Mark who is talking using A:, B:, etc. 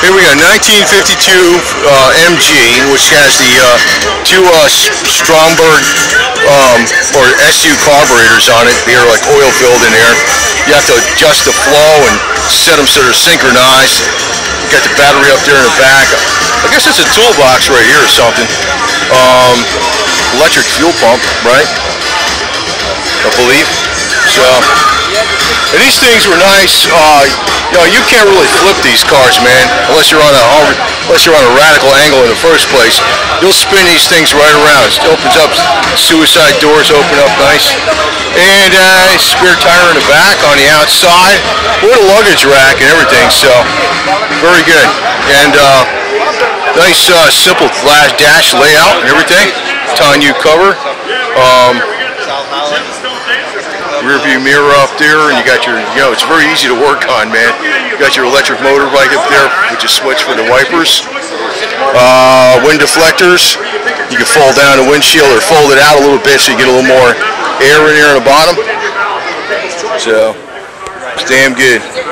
A: Here we got 1952 uh, MG, which has the uh, two uh, Stromberg um, or SU carburetors on it. They're like oil filled in there. You have to adjust the flow and set them so they're synchronized. Got the battery up there in the back. I guess it's a toolbox right here or something. Um, electric fuel pump, right? I believe. So, and these things were nice. Uh, you know, you can't really flip these cars, man, unless you're on a unless you're on a radical angle in the first place. You'll spin these things right around. It opens up, suicide doors open up nice, and uh, spare tire in the back on the outside with a luggage rack and everything. So, very good. And uh, nice, uh, simple dash layout and everything. Tonneau cover. Um, rear view mirror up there and you got your, you know, it's very easy to work on, man. You got your electric motor bike up there, which is switch for the wipers. Uh, wind deflectors. You can fold down the windshield or fold it out a little bit so you get a little more air in there on the bottom. So, it's damn good.